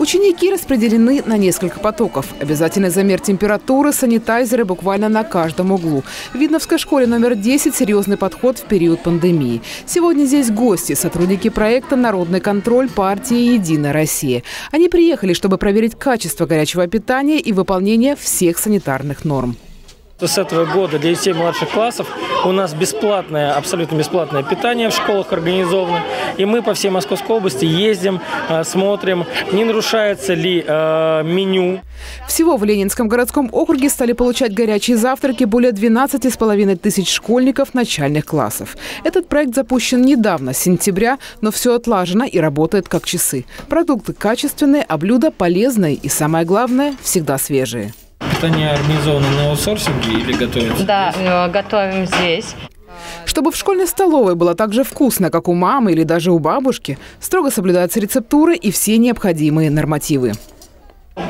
Ученики распределены на несколько потоков. Обязательный замер температуры, санитайзеры буквально на каждом углу. В Видновской школе номер 10 серьезный подход в период пандемии. Сегодня здесь гости, сотрудники проекта «Народный контроль» партии «Единая Россия». Они приехали, чтобы проверить качество горячего питания и выполнение всех санитарных норм. С этого года для детей младших классов у нас бесплатное, абсолютно бесплатное питание в школах организовано. И мы по всей Московской области ездим, э, смотрим, не нарушается ли э, меню. Всего в Ленинском городском округе стали получать горячие завтраки более 12,5 тысяч школьников начальных классов. Этот проект запущен недавно, с сентября, но все отлажено и работает как часы. Продукты качественные, а блюда полезные и, самое главное, всегда свежие. Это не организовано на аутсорсинге или готовится? Да, э, готовим здесь. Чтобы в школьной столовой было так же вкусно, как у мамы или даже у бабушки, строго соблюдаются рецептуры и все необходимые нормативы.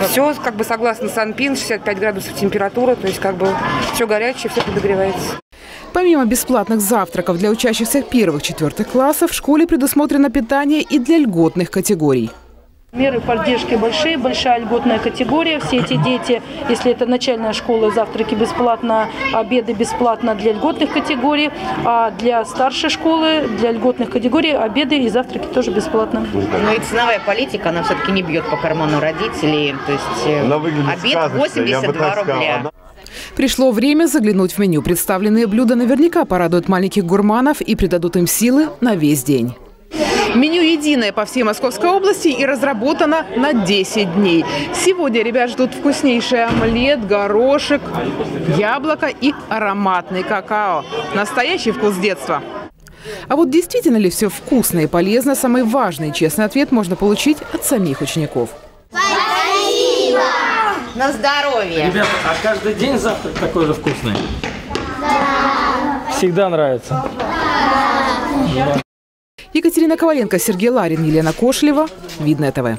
Все как бы согласно Санпин, 65 градусов температура, то есть как бы все горячее, все подогревается. Помимо бесплатных завтраков для учащихся первых-четвертых классов, в школе предусмотрено питание и для льготных категорий. Меры поддержки большие, большая льготная категория. Все эти дети, если это начальная школа, завтраки бесплатно, обеды бесплатно для льготных категорий. А для старшей школы, для льготных категорий, обеды и завтраки тоже бесплатно. Но и ценовая политика, она все-таки не бьет по карману родителей. То есть э, обед 82 рубля. Пришло время заглянуть в меню. Представленные блюда наверняка порадуют маленьких гурманов и придадут им силы на весь день. Меню единое по всей Московской области и разработано на 10 дней. Сегодня ребят ждут вкуснейший омлет, горошек, яблоко и ароматный какао. Настоящий вкус детства. А вот действительно ли все вкусно и полезно, самый важный и честный ответ можно получить от самих учеников. Спасибо! На здоровье! Ребята, а каждый день завтрак такой же вкусный? Да. Всегда нравится? Екатерина Коваленко, Сергей Ларин, Елена Кошлева. Видное ТВ.